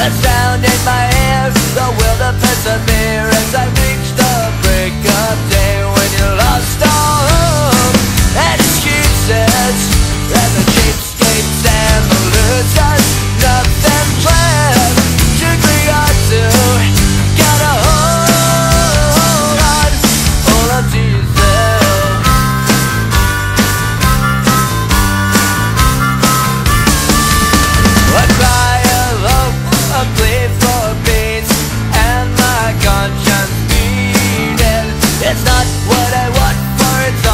Let's It's not what I want for it's